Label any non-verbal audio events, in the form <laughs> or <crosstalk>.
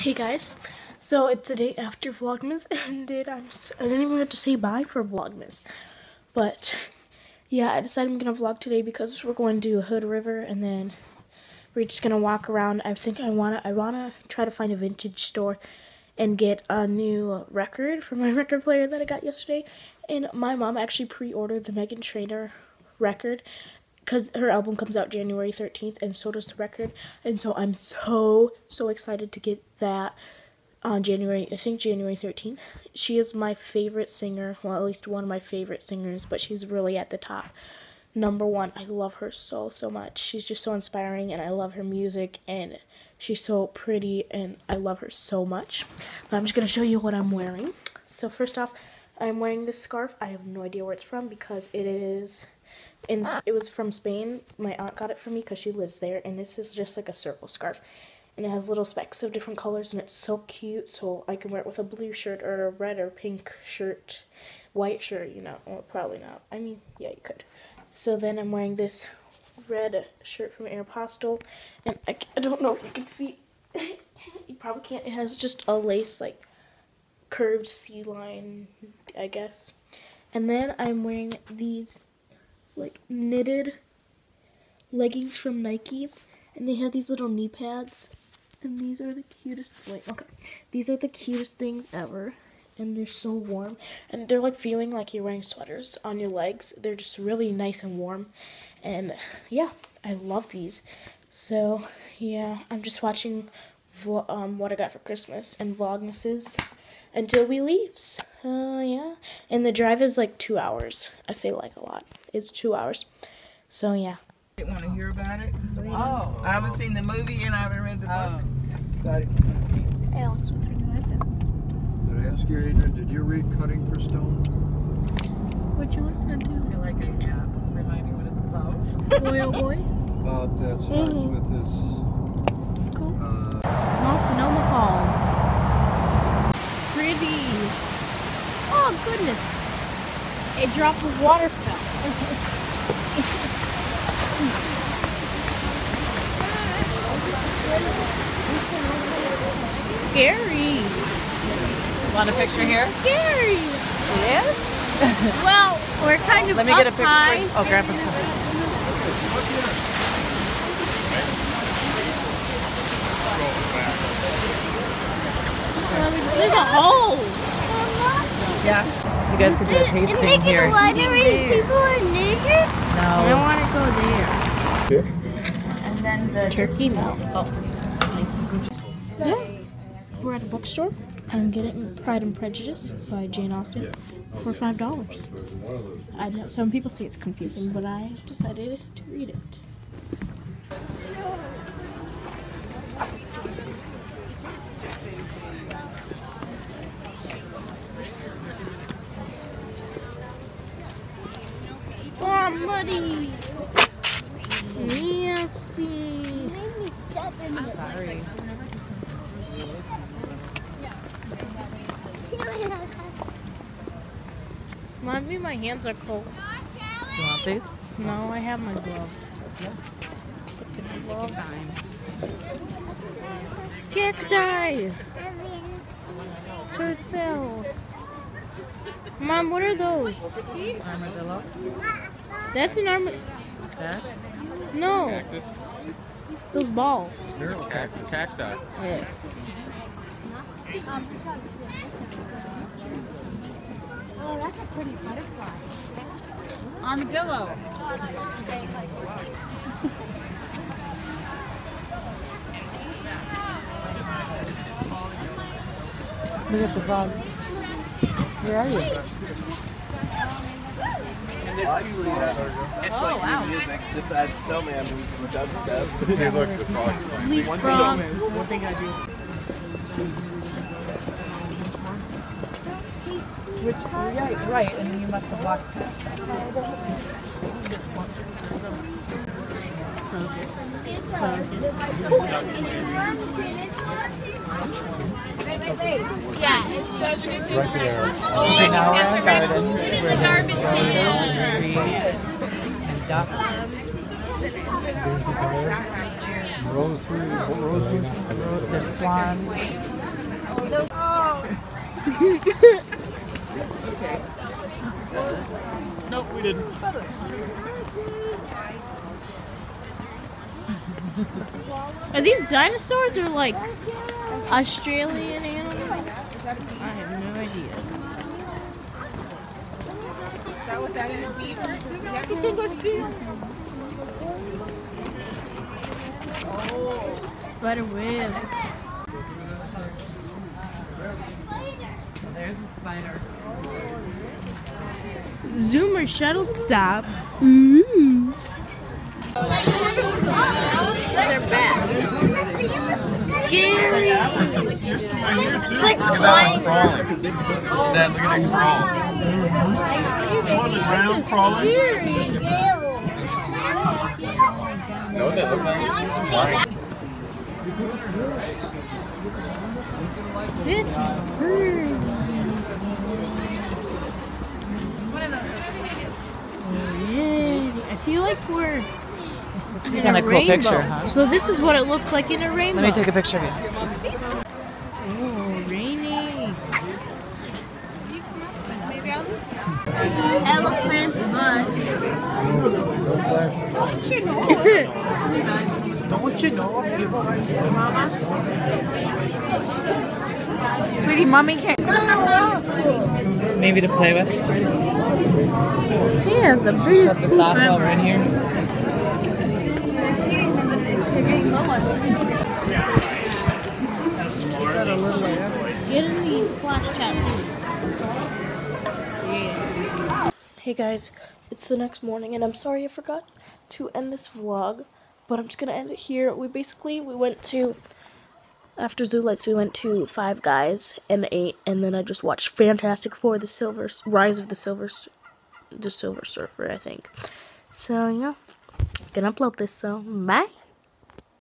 Hey guys, so it's the day after Vlogmas <laughs> ended. I'm s- I didn't even have to say bye for Vlogmas, but yeah, I decided I'm gonna vlog today because we're going to Hood River and then we're just gonna walk around. I think I wanna I wanna try to find a vintage store and get a new record for my <laughs> record player that I got yesterday. And my mom actually pre-ordered the Meghan Trainor record because her album comes out January 13th and so does the record. And so I'm so, so excited to get that on January, I think January 13th. She is my favorite singer, well, at least one of my favorite singers, but she's really at the top. Number one, I love her so, so much. She's just so inspiring and I love her music and she's so pretty and I love her so much. But I'm just going to show you what I'm wearing. So, first off, I'm wearing this scarf. I have no idea where it's from because it is in it was from Spain. My aunt got it for me because she lives there, and this is just like a circle scarf, and it has little specks of different colors, and it's so cute. So I can wear it with a blue shirt or a red or pink shirt, white shirt. You know, well, probably not. I mean, yeah, you could. So then I'm wearing this red shirt from Aeropostale, and I, I don't know if you can see. <laughs> you probably can't. It has just a lace like curved C line, I guess. And then I'm wearing these like knitted leggings from Nike, and they have these little knee pads, and these are the cutest. Wait, okay, these are the cutest things ever, and they're so warm, and they're like feeling like you're wearing sweaters on your legs. They're just really nice and warm, and yeah, I love these. So yeah, I'm just watching um, what I got for Christmas and vlogmases until we leaves. Uh, yeah. And the drive is like two hours. I say like a lot. It's two hours. So yeah. I Didn't want to hear about it. So Oh. I haven't seen the movie and I haven't read the book. Oh. So Alex what's her new iPad. Did I ask you, Adrian, did you read Cutting for Stone? What you listening I to? feel like I can't remind me what it's about. Boy oh boy. About that starts Mhm. with this, Cool. uh, Multnomah Falls. Pretty. Oh goodness. A drop of water fell. Scary. Want a picture here? Scary. It is? <laughs> Well, we're kind of Let me get a picture high. first. Oh, Grandpa's coming. There's a hole. Yeah. You guys could do a tasting here. people are naked? I No. want to go there. And then the Turkey milk. Oh. Yeah. We're at a bookstore. I'm getting Pride and Prejudice by Jane Austen for five dollars. I know some people say it's confusing, but I decided to read it. Muddy. Nasty. Sorry. Remind me my hands are cold. You want these? No, I have my gloves. Put the gloves. Cacti! Turtle. Mom, what are those? Armadillo. That's an arm. That? No. Those balls. Cacti. Yeah. Oh, that's a pretty butterfly. Armadillo. Look at the frog. Where are you? It's Oh, like wow. new music, just adds snowman and dubstep. hey, look, the frog. Leapfrog. What they gotta do? Which, right, right, and then you must have walked past that. Yeah, it's Right there. Okay, now we're in the garden. In roses and trees and ducks. The. Roll through. There's swans. Nope, we didn't. Are these dinosaurs or like Australian animals? I have no idea. Spider web. There's a spider. Zoomer shuttle stop. Ooh. Scary. It's like flying. Dad, look at it crawl. This is scary. that look? This is pretty. Yeah, I feel like we're in Kind a of cool rainbow. picture, huh? So this is what it looks like in a rainbow. Let me take a picture of you. Oh, rainy. Elephant's butt. Don't you know? Don't you know? Mama? Sweetie, mommy can't. Maybe to play with. Yeah, the breeze. Shut this off while we're in here. Getting these flash. Hey guys, it's the next morning and I'm sorry I forgot to end this vlog, but I'm just gonna end it here. We basically we went to after Zoo Lights we went to Five Guys and ate and then I just watched Fantastic Four the Silver Rise of the Silver the Silver Surfer, I think. So yeah, gonna upload this so bye.